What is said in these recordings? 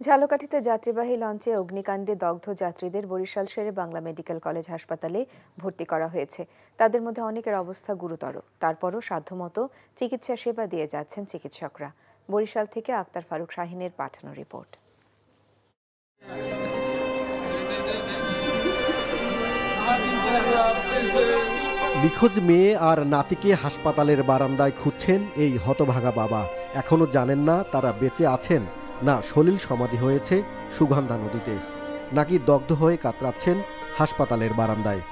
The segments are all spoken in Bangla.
ঝালকাঠিতে যাত্রীবাহী লঞ্চে অগ্নিকাণ্ডে দগ্ধ যাত্রীদের বরিশাল শেরে বাংলা মেডিকেল কলেজ হাসপাতালে ভর্তি করা হয়েছে। তাদের মধ্যে অনেকের অবস্থা গুরুতর। তারপরও সাধ্যমতো চিকিৎসা সেবা দিয়ে যাচ্ছেন চিকিৎসকরা। বরিশাল থেকে আক্তার ফারুক শাহিনের পাঠানো রিপোর্ট। নিখোঁজ মেয়ে আর নাতিকে হাসপাতালের বারান্দায় খুঁজছেন এই হতভাগা বাবা। এখনও জানেন না তারা বেঁচে আছেন না সলিল সমাধি হয়েছে সুগন্ধা নদীতে। নাকি দগ্ধ হয়ে কাতরাচ্ছেন হাসপাতালের বারান্দায়।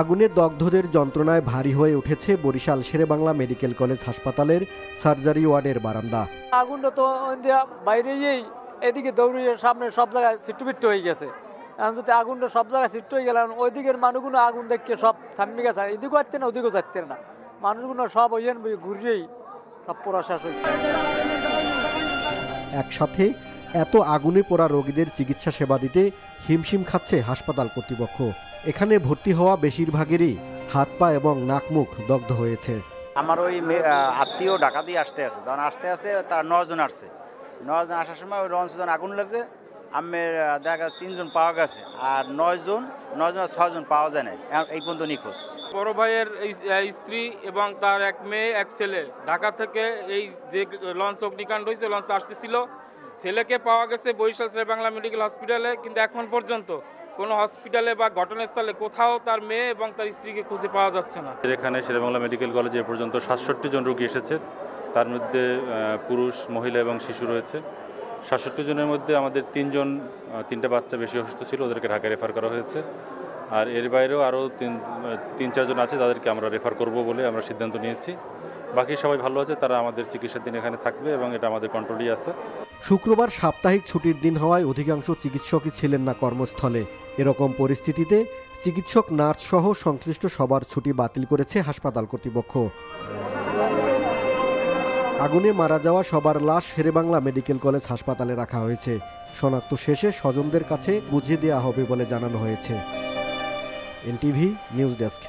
আগুনে দগ্ধদের যন্ত্রণায় ভারী হয়ে উঠেছে বরিশাল শেরেবাংলা মেডিকেল কলেজ হাসপাতালের সার্জারি ওয়ার্ডের বারান্দা। আগুনটা তো বাইরে এদিকে দৌড়িয়ে সামনে সব জায়গায় সিট্টুপিট্টু হয়ে গেছে। এখন যদি আগুনটা সব জায়গায় সিট্টু হয়ে গেল ওই দিকের মানুষগুলো আগুন দেখে সব থামে গেছে এদিকেও আসতে না ওদিকেও যাচ্ছে না। মানুষগুলো সব ওই ঘুরিয়েই সব পোড়া শেষ হয়েছে একসাথে এত আগুনে পোড়া রোগীদের চিকিৎসা সেবা দিতে হিমশিম খাচ্ছে হাসপাতাল কর্তৃপক্ষ। এখানে ভর্তি হওয়া বেশিরভাগেরই হাত পা এবং নাক মুখ দগ্ধ হয়েছে। আমার ওই আত্মীয় ঢাকা দিয়ে আসতে আছে। তখন আসতে আসতে তার নজন আসছে। নজন আসার সময় ওই লঞ্চে আগুন লাগছে আমের দেখা তিনজন পাওয়া গেছে আর নয়জন নয়জন আর ছজন পাওয়া যায় না এই পর্যন্ত নিখোঁজ। বড় ভাইয়ের এই স্ত্রী এবং তার এক মেয়ে এক ছেলে। ঢাকা থেকে এই যে লঞ্চ অগ্নিকাণ্ড হয়েছে লঞ্চ আসতেছিল। ছেলেকে পাওয়া গেছে বরিশাল শেরে বাংলা মেডিকেল হসপিটালে কিন্তু এখন পর্যন্ত কোনো হসপিটালে বা ঘটনাস্থলে কোথাও তার মেয়ে এবং তার স্ত্রীকে খুঁজে পাওয়া যাচ্ছে না। এখানে শেরেবাংলা মেডিকেল কলেজে পর্যন্ত সাতষট্টি জন রোগী এসেছে। তার মধ্যে পুরুষ মহিলা এবং শিশু রয়েছে। সাতষট্টি জনের মধ্যে আমাদের তিনজন তিনটা বাচ্চা বেশি অসুস্থ ছিল, ওদেরকে ঢাকায় রেফার করা হয়েছে। আর এর বাইরেও আরও তিন তিন চারজন আছে, তাদেরকে আমরা রেফার করব বলে আমরা সিদ্ধান্ত নিয়েছি। বাকি সবাই ভালো আছে, তারা আমাদের চিকিৎসার দিন এখানে থাকবে এবং এটা আমাদের কন্ট্রোলই আছে। শুক্রবার সাপ্তাহিক ছুটির দিন হওয়ায় অধিকাংশ চিকিৎসকই ছিলেন না কর্মস্থলে। এরকম পরিস্থিতিতে চিকিৎসক, নার্স সহ সংশ্লিষ্ট সবার ছুটি বাতিল করেছে হাসপাতাল কর্তৃপক্ষ। আগুনে মারা যাওয়া সবার লাশ শেরেবাংলা মেডিকেল কলেজ হাসপাতালে রাখা হয়েছে। শনাক্ত শেষে স্বজনদের কাছে বুঝিয়ে দেওয়া হবে বলে জানানো হয়েছে। NTV news desk.